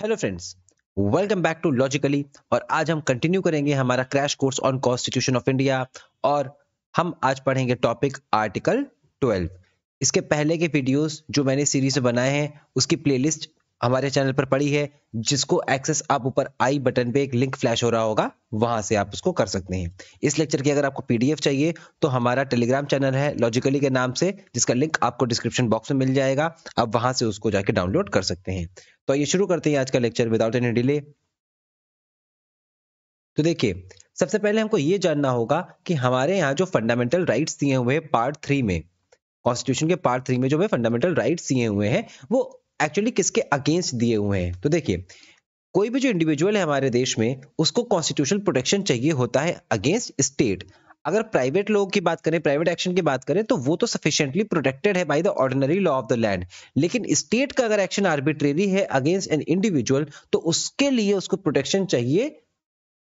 Hello friends welcome back to logically और आज हम कंटिन्यू करेंगे हमारा crash course on constitution of India और हम आज पढ़ेंगे टॉपिक आर्टिकल 12 इसके पहले के वीडियोस जो मैंने सीरीज़ में बनाए हैं, उसकी प्लेलिस्ट हमारे चैनल पर पड़ी है, जिसको एक्सेस आप ऊपर आई बटन पे एक लिंक फ्लैश हो रहा होगा, वहाँ से आप उसको कर सकते हैं। इस लेक्चर की अगर आपको पीडीएफ चाहिए तो हमारा टेलीग्राम चैनल है लॉजिकली के नाम से, जिसका लिंक आपको डिस्क्रिप्शन बॉक्स में मिल जाएगा, आप वहाँ से उसको जाके डाउनलोड कर सकते हैं। तो ये शुरू करते हैं आज का लेक्चर विदाउट एनी डिले तो देखिए, सबसे पहले हमको ये जानना होगा कि हमारे यहाँ जो फंडामेंटल राइट्स दिए हुए हैं पार्ट थ्री में कॉन्स्टिट्यूशन के पार्ट थ्री में जो हमें फंडामेंटल राइट्स दिए हुए हैं, वो एक्चुअली किसके अगेंस्ट दिए हुए हैं? तो देखिए, कोई भी जो इंडिविजुअल है हमारे देश में, उसको कॉन्स्टिट्यूशनल प्रोटेक्शन चाहिए होता है अगेंस्ट स्टेट अगर प्राइवेट लोगों की बात करें प्राइवेट एक्शन की बात करें तो वो तो सफिशिएंटली प्रोटेक्टेड है by the ordinary law of the land लेकिन स्टेट का अगर एक्शन आर्बिट्रेरी है अगेंस्ट एन इंडिविजुअल तो उसके लिए उसको प्रोटेक्शन चाहिए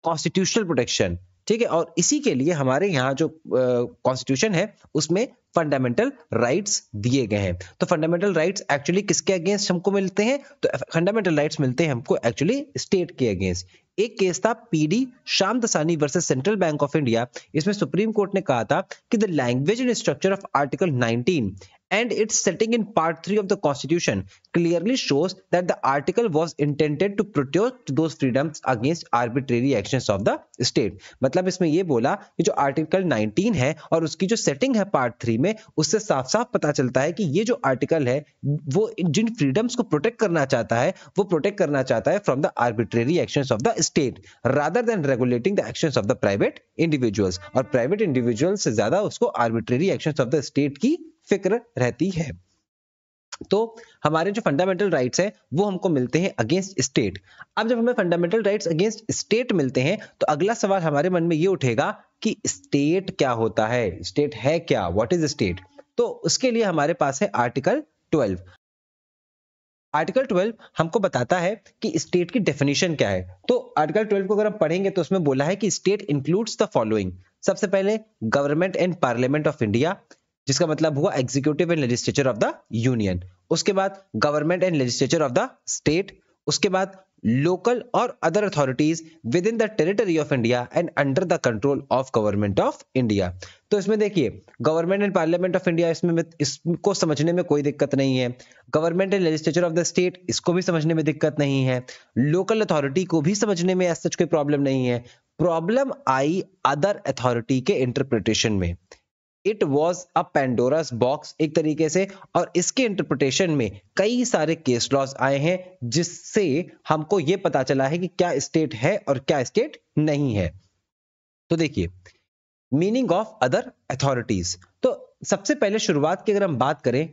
कॉन्स्टिट्यूशनल प्रोटेक्शन ठीक है, और इसी के लिए हमारे यहाँ जो कॉन्स्टिट्यूशन है, उसमें फंडामेंटल राइट्स दिए गए हैं। तो फंडामेंटल राइट्स एक्चुअली किसके अगेंस्ट हमको मिलते हैं? तो फंडामेंटल राइट्स मिलते हैं हमको एक्चुअली स्टेट के अगेंस्ट एक केस था P D Shamdasani versus central bank of India इसमें सुप्रीम कोर्ट ने कहा था कि the language and structure of article 19 and its setting in part 3 of the constitution clearly shows that the article was intended to protect those freedoms against arbitrary actions of the state. मतलब इसमें ये बोला कि जो article 19 है और उसकी जो सेटिंग है पार्ट 3 में, उससे साफ़ साफ़ पता चलता है कि ये जो आर्टिकल है, वो जिन फ्रीडम्स को प्रोटेक्ट करना चाहता है, वो प्रोटेक्ट करना चाहता है from the arbitrary actions of the state rather than regulating the actions of the private individuals और प्राइवेट इंडिविजुअल से ज़्यादा उसको arbitrary actions of the state की फ़िक्र रहती है। तो हमारे जो फंडामेंटल राइट्स हैं, वो हमको मिलते हैं अगेंस्ट स्टेट अब जब हमें फंडामेंटल राइट्स अगेंस्ट स्टेट मिलते हैं तो अगला सवाल हमारे मन में ये उठेगा कि स्टेट क्या होता है? स्टेट है क्या? व्हाट इज़ स्टेट तो उसके लिए हमारे पास है आर्टिकल 12 आर्टिकल 12 हमको बताता है कि स्टेट की डेफिनेशन क्या है। तो आर्टिकल 12 को अगर हम पढ़ेंगे तो उसमें बोला है कि स्टेट इंक्लूड्स द फॉलोइंग सबसे पहले government and parliament of India जिसका मतलब हुआ executive and legislature of the union उसके बाद government and legislature of the state उसके बाद लोकल और other authorities within the territory of India and under the control of government of India तो इसमें देखिए government and parliament of India इसमें इसको समझने में कोई दिक्कत नहीं है। Government and legislature of the state इसको भी समझने में दिक्कत नहीं है। लोकल अथॉरिटी को भी समझने में ऐसा कोई प्रॉब्लम नहीं है। प्रॉब्लम आई अदर अथॉरिटी के इंटरप्रिटेशन में। It was a Pandora's box एक तरीके से, और इसके इंटरप्रिटेशन में कई सारे केस लॉज आए हैं, जिससे हमको ये पता चला है कि क्या स्टेट है और क्या स्टेट नहीं है। तो देखिए मीनिंग ऑफ़ अदर अथॉरिटीज तो सबसे पहले शुरुआत की अगर हम बात करें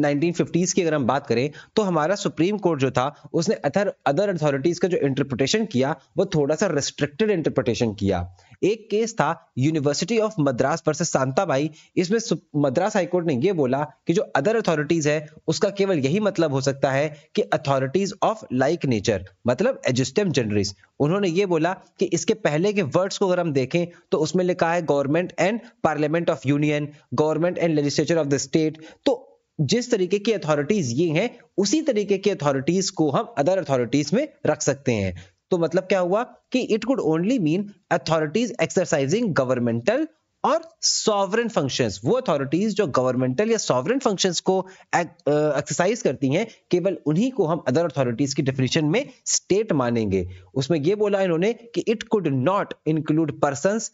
1950s की अगर हम बात करें तो हमारा सुप्रीम कोर्ट जो था, उसने अदर अदर अथॉरिटीज का जो इंटरप्रिटेशन किया, वो थोड़ा सा रिस्ट्रिक्टेड इंटरप्रिटेशन किया। एक केस था university of Madras versus Shantabai इसमें मद्रास हाईकोर्ट ने यह बोला कि जो अदर अथॉरिटीज है, उसका केवल यही मतलब हो सकता है कि अथॉरिटीज ऑफ़ लाइक नेचर मतलब एजुस्टम जनरस उन्होंने ये बोला कि इसके पहले के वर्ड्स को अगर हम देखें तो उसमें लिखा है government and parliament of union government and legislature of the state तो जिस तरीके की अथॉरिटीज ये हैं, उसी तरीके की अथॉरिटीज को हम अदर अथॉरिटीज में रख सकते हैं। तो मतलब क्या हुआ कि it could only mean authorities exercising governmental और सॉवरन फ़ंक्शंस वो अथॉरिटीज जो गवर्नमेंटल या सॉवरन फ़ंक्शंस को एक्सरसाइज करती हैं, केवल उन्हीं को हम अदर अथॉरिटीज की डेफिनेशन में स्टेट मानेंगे। उसमें ये बोला इन्होंने कि it could not include persons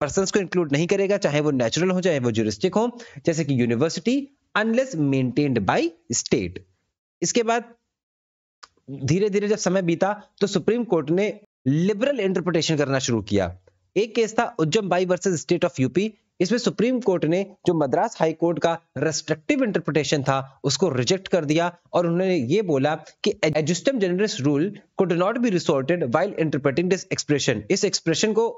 persons को इंक्लूड नहीं करेगा, चाहे वो नेचुरल हो, चाहे वो जुरिस्टिक हो। जैसे कि university unless maintained by state इसके बाद धीरे धीरे जब समय बीता तो सुप्रीम कोर्ट ने लिबरल इंटरप्रिटेशन करना शुरू किया। एक केस था Ujjam Bai versus state of UP. इसमें सुप्रीम कोर्ट ने जो मद्रास हाई कोर्ट का रेस्ट्रिक्टिव इंटरप्रिटेशन था, उसको रिजेक्ट कर दिया और उन्होंने ये बोला कि ejusdem generis rule could not be resorted while interpreting this expression इस एक्सप्रेशन को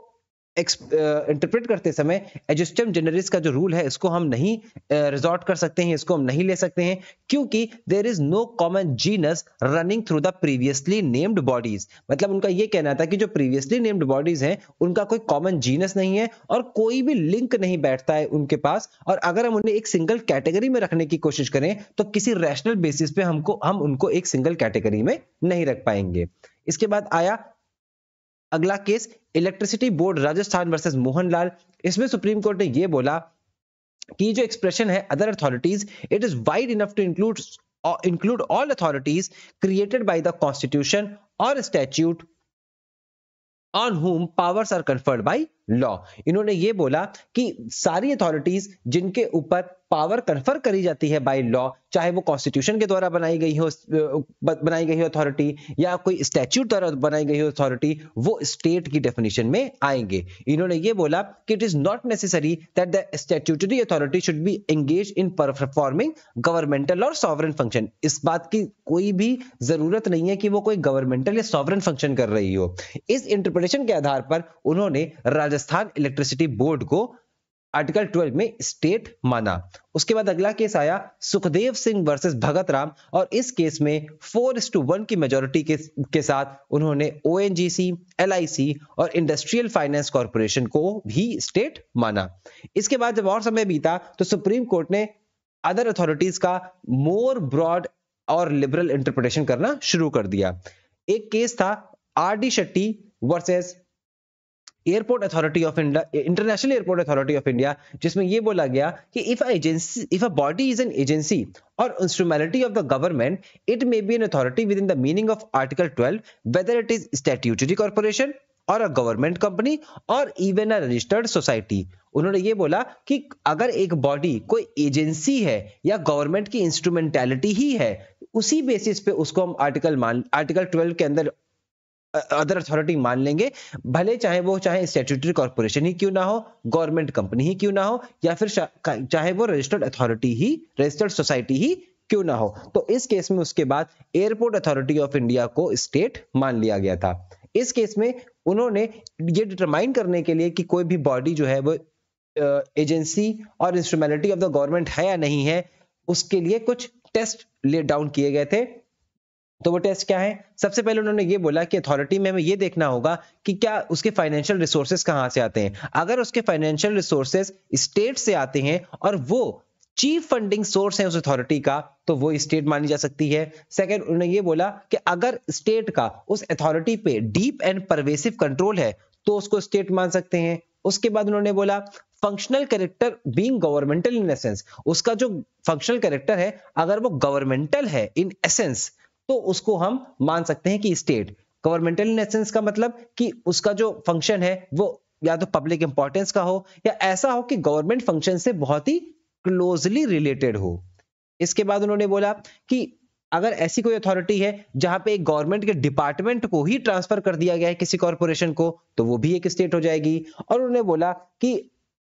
इंटरप्रेट करते समय एजुस्टम जनरलिस का जो रूल है, इसको हम नहीं रिजॉर्ट कर सकते हैं, इसको हम नहीं ले सकते हैं, क्योंकि there is no common genus running through the previously named bodies मतलब उनका ये कहना था कि जो प्रीवियसली नेम्ड बॉडीज हैं, उनका कोई कॉमन जीनस नहीं है और कोई भी लिंक नहीं बैठता है उनके पास। और अगर हम उन्हें एक सिंगल कैटेगरी में रखने की कोशिश करें तो किसी रैशनल बेसिस पे हमको, हम उनको एक सिंगल कैटेगरी में नहीं रख पाएँगे। इसके बाद आया अगला case electricity board Rajasthan versus Mohanlal. इसमें सुप्रीम कोर्ट ने यह बोला कि जो एक्सप्रेशन है other authorities it is wide enough to include include all authorities created by the constitution और statute on whom powers are conferred by law. इन्होंने ये बोला कि सारी अथॉरिटीज जिनके ऊपर पावर कन्फर करी जाती है बाय लॉ चाहे वो कॉन्स्टिट्यूशन के द्वारा बनाई गई हो बनाई गई हो अथॉरिटी या कोई स्टैच्यूट द्वारा बनाई गई हो अथॉरिटी वो स्टेट की डेफिनेशन में आएँगे। इन्होंने ये बोला कि it is not necessary that the statutory authority should be engage in performing governmental और सॉवरन फ़ंक्शन इस बात की कोई भी ज़रूरत नहीं है कि वो कोई गवर्नमेंटल या सॉवरन फ़ंक्शन कर रही हो। इस इंटरप्रिटेशन के आधार पर उन्होंने राजस्थान इलेक्ट्रिसिटी बोर्ड को आर्टिकल 12 में स्टेट माना। उसके बाद अगला केस आया सुखदेव सिंह वर्सेस भगत राम और इस केस में फोर टू वन की मेजोरिटी के, के साथ उन्होंने ओ एल और इंडस्ट्रियल फाइनेंस कॉरपोरेशन को भी स्टेट माना। इसके बाद जब और समय बीता तो सुप्रीम कोर्ट ने अदर अथॉरिटीज का मोर ब्रॉड और लिबरल इंटरप्रिटेशन करना शुरू कर दिया। एक केस था R D Shetty versus airport authority of India, international airport authority of India, जिसमें यह बोला गया कि if agency if a body is an agency और instrumentality of the government it may be an authority within the meaning of article 12 whether it is statutory corporation और a government company और even a registered society उन्होंने ये बोला कि अगर एक body कोई एजेंसी है या गवर्नमेंट की इंस्ट्रूमेंटैलिटी ही है, उसी बेसिस पे उसको हम आर्टिकल मान आर्टिकल 12 के अंदर अदर अथॉरिटी मान लेंगे। भले चाहे वो, चाहे स्टेट्यूटरी कॉर्पोरेशन ही क्यों ना हो गवर्नमेंट कंपनी ही क्यों ना हो, या फिर चाहे वो रजिस्टर्ड अथॉरिटी ही रजिस्टर्ड सोसाइटी ही क्यों ना हो। तो इस केस में उसके बाद एयरपोर्ट अथॉरिटी ऑफ़ इंडिया को स्टेट मान लिया गया था। इस केस में उन्होंने ये डिटरमाइन करने के लिए कि कोई भी बॉडी जो है वो एजेंसी और इंस्ट्रूमेलिटी ऑफ़ द गवर्नमेंट है या नहीं है, उसके लिए कुछ टेस्ट ले डाउन किए गए थे। तो वो टेस्ट क्या है? सबसे पहले उन्होंने ये बोला कि अथॉरिटी में हमें ये देखना होगा कि क्या उसके फाइनेंशियल रिसोर्सेज कहाँ से आते हैं। अगर उसके फाइनेंशियल रिसोर्सेज स्टेट से आते हैं और वो चीफ फंडिंग सोर्स है उस अथॉरिटी का तो वो स्टेट मानी जा सकती है। सेकंड उन्होंने ये बोला कि अगर स्टेट का उस अथॉरिटी पे डीप एंड परवेसिव कंट्रोल है तो उसको स्टेट मान सकते हैं। उसके बाद उन्होंने बोला functional character being governmental in essence उसका जो फंक्शनल कैरेक्टर है, अगर वो गवर्नमेंटल है इन एसेंस तो उसको हम मान सकते हैं कि स्टेट गवर्नमेंटल इन का मतलब कि उसका जो फ़ंक्शन है, वो या तो पब्लिक इंपॉर्टेंस का हो, या ऐसा हो कि गवर्नमेंट फ़ंक्शन से बहुत ही क्लोजली रिलेटेड हो. इसके बाद उन्होंने बोला कि अगर ऐसी कोई अथॉरिटी है जहाँ पे एक गवर्नमेंट के डिपार्टमेंट को ही ट्रांसफ़र कर दिया गया है किसी कॉरपोरेशन को तो वो भी एक स्टेट हो जाएगी. और उन्होंने बोला कि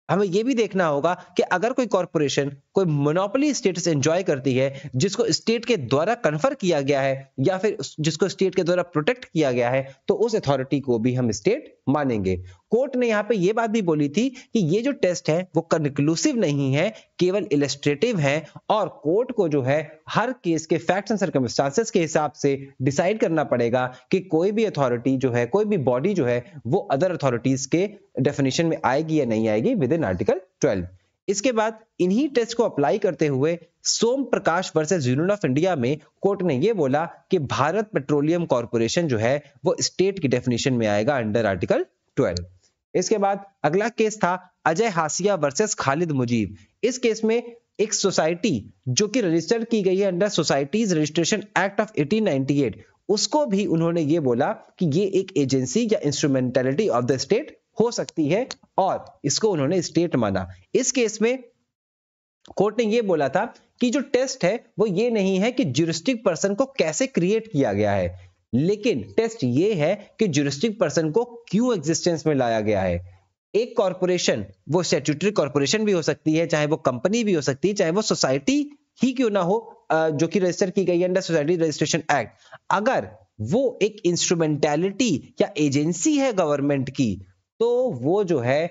हमें यह भी देखना होगा कि अगर कोई कॉरपोरेशन कोई मोनोपोली स्टेटस एंजॉय करती है, जिसको स्टेट के द्वारा कन्फर किया गया है, या फिर जिसको स्टेट के द्वारा प्रोटेक्ट किया गया है तो उस अथॉरिटी को भी हम स्टेट मानेंगे। कोर्ट ने यहाँ पे ये बात भी बोली थी कि ये जो टेस्ट है, वो कंक्लूसिव नहीं है, केवल इलेस्ट्रेटिव है और कोर्ट को जो है, हर केस के फैक्ट्स एंड सर्कमस्टांसेस के हिसाब से डिसाइड करना पड़ेगा कि कोई भी अथॉरिटी जो है, कोई भी बॉडी जो है, वो अदर अथॉरिटीज के डेफिनेशन में आएगी या नहीं आएगी विद इन आर्टिकल ट्वेल्व इसके बाद इन्हीं टेस्ट को अप्लाई करते हुए Som Prakash versus union of India में कोर्ट ने यह बोला कि भारत पेट्रोलियम कॉर्पोरेशन जो है, वो स्टेट की डेफिनेशन में आएगा अंडर आर्टिकल 12 इसके बाद अगला केस था अजय हासिया वर्सेस खालिद मुजीब। इस केस में एक सोसाइटी जो कि रजिस्टर की गई है under societies registration act of 1898 उसको भी उन्होंने ये बोला कि ये एक एजेंसी या इंस्ट्रूमेंटेलिटी ऑफ़ द स्टेट हो सकती है और इसको उन्होंने स्टेट माना। इस केस में कोर्ट ने यह बोला था कि जो टेस्ट है वो ये नहीं है कि ज्यूरिस्टिक पर्सन को कैसे क्रिएट किया गया है। लेकिन टेस्ट ये है कि ज्यूरिस्टिक पर्सन को क्यों एग्जिस्टेंस में लाया गया है? एक कॉरपोरेशन वो स्टेट्यूटरी कॉरपोरेशन भी हो सकती है, चाहे वो कंपनी भी हो सकती है, चाहे वो सोसाइटी ही क्यों ना हो जो कि रजिस्टर की गई अंडर सोसाइटी रजिस्ट्रेशन एक्ट अगर वो एक इंस्ट्रूमेंटेलिटी या एजेंसी है गवर्नमेंट की तो वो जो है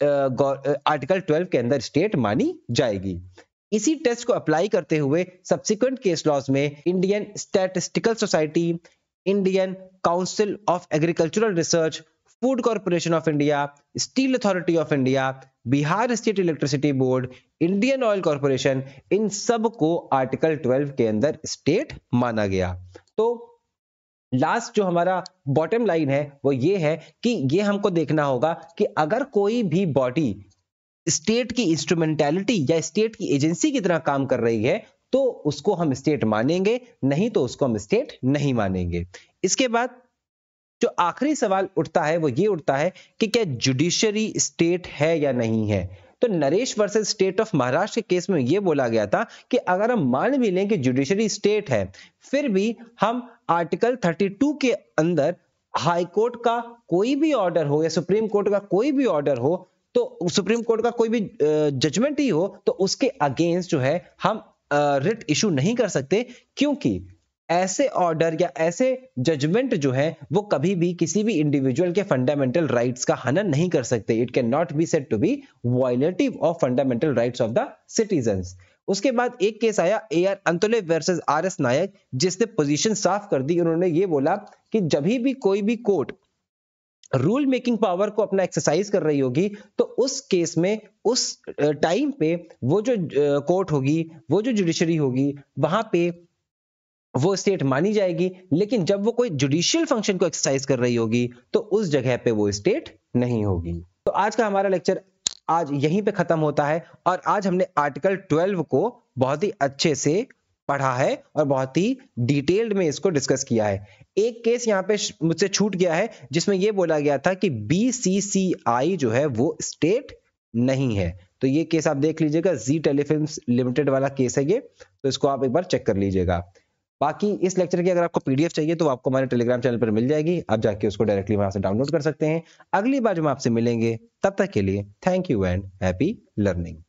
आर्टिकल 12 के अंदर स्टेट मानी जाएगी। इसी टेस्ट को अप्लाई करते हुए सब्सिक्वेंट केस लॉज में Indian statistical society Indian council of agricultural research food corporation of India steel authority of India Bihar state electricity board Indian oil corporation इन सबको आर्टिकल 12 के अंदर स्टेट माना गया। तो लास्ट जो हमारा बॉटम लाइन है, वो ये है कि ये हमको देखना होगा कि अगर कोई भी बॉडी स्टेट की इंस्ट्रूमेंटेलिटी या स्टेट की एजेंसी की तरह काम कर रही है तो उसको हम स्टेट मानेंगे, नहीं तो उसको हम स्टेट नहीं मानेंगे। इसके बाद जो आखिरी सवाल उठता है, वो ये उठता है कि क्या जुडिशरी स्टेट है या नहीं है? तो Naresh versus state of Maharashtra के केस में ये बोला गया था कि अगर हम मान भी लें कि जुडिशरी स्टेट है, फिर भी हम आर्टिकल 32 के अंदर हाई कोर्ट का कोई भी ऑर्डर हो या सुप्रीम कोर्ट का कोई भी ऑर्डर हो तो सुप्रीम कोर्ट का कोई भी जजमेंट ही हो तो उसके अगेंस्ट जो है, हम रिट इशू नहीं कर सकते, क्योंकि ऐसे ऑर्डर या ऐसे जजमेंट जो है, वो कभी भी किसी भी इंडिविजुअल के फंडामेंटल राइट्स का हनन नहीं कर सकते। It can not be said to be violative of fundamental rights of the citizen उसके बाद एक केस आया A R Antulay versus R S Nayak जिसने पोजीशन साफ़ कर दी। उन्होंने ये बोला कि जब भी कोई भी कोर्ट रूल मेकिंग पावर को अपना एक्सरसाइज कर रही होगी तो उस केस में, उस टाइम पे वो जो कोर्ट होगी, वो जो जुडिशरी होगी, वहाँ पे वो स्टेट मानी जाएगी, लेकिन जब वो कोई जुडिशियल फ़ंक्शन को एक्सरसाइज कर रही होगी तो उस जगह पे वो स्टेट नहीं होगी। तो आज का हमारा लेक्चर आज यहीं पे खत्म होता है, और आज हमने आर्टिकल 12 को बहुत ही अच्छे से पढ़ा है और बहुत ही डिटेल्ड में इसको डिस्कस किया है। एक केस यहाँ पे मुझसे छूट गया है, जिसमें यह बोला गया था कि बीसीसीआई जो है वो स्टेट नहीं है। तो ये केस आप देख लीजिएगा जी टेलीफिल्म्स लिमिटेड वाला केस है ये तो इसको आप एक बार चेक कर लीजिएगा। बाकी इस लेक्चर की अगर आपको पीडीएफ चाहिए तो आपको हमारे टेलीग्राम चैनल पर मिल जाएगी, आप जाके उसको डायरेक्टली वहाँ से डाउनलोड कर सकते हैं। अगली बार जब आपसे मिलेंगे, तब तक के लिए thank you and happy learning.